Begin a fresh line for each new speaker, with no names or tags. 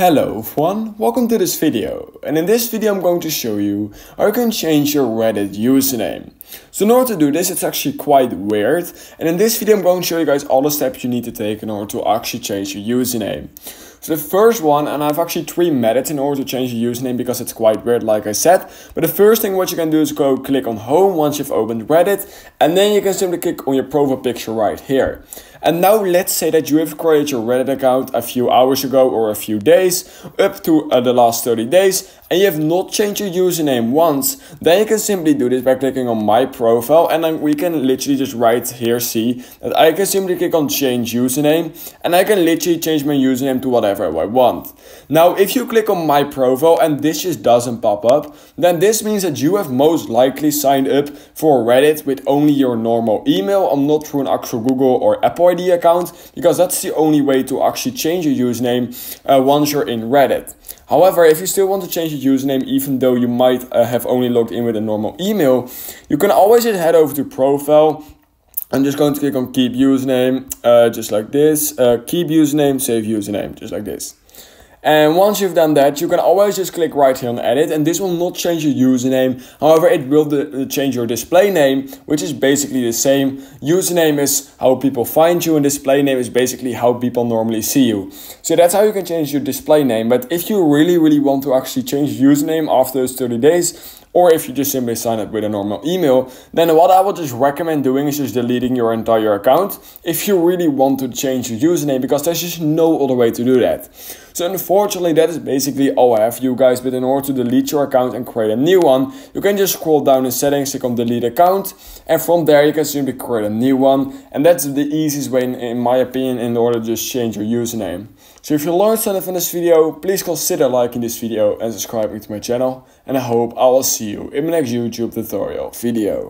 Hello everyone, welcome to this video and in this video I'm going to show you how you can change your Reddit username. So in order to do this it's actually quite weird and in this video I'm going to show you guys all the steps you need to take in order to actually change your username. So the first one, and I've actually three methods in order to change your username because it's quite weird like I said. But the first thing what you can do is go click on home once you've opened Reddit and then you can simply click on your profile picture right here. And now let's say that you have created your Reddit account a few hours ago or a few days, up to uh, the last 30 days, and you have not changed your username once, then you can simply do this by clicking on my profile and then we can literally just write here, see, that I can simply click on change username and I can literally change my username to whatever I want. Now, if you click on my profile and this just doesn't pop up, then this means that you have most likely signed up for Reddit with only your normal email and not through an actual Google or Apple ID account because that's the only way to actually change your username uh, once you're in Reddit. However, if you still want to change your username even though you might uh, have only logged in with a normal email, you can always just head over to profile I'm just going to click on keep username, uh, just like this. Uh, keep username, save username, just like this. And once you've done that, you can always just click right here on edit and this will not change your username. However, it will change your display name, which is basically the same. Username is how people find you and display name is basically how people normally see you. So that's how you can change your display name. But if you really, really want to actually change username after those 30 days, or if you just simply sign up with a normal email, then what I would just recommend doing is just deleting your entire account if you really want to change your username because there's just no other way to do that. So unfortunately that is basically all I have for you guys but in order to delete your account and create a new one you can just scroll down in settings click on delete account and from there you can simply create a new one and that's the easiest way in, in my opinion in order to just change your username. So if you learned something from this video please consider liking this video and subscribing to my channel and I hope I will see you in my next YouTube tutorial video.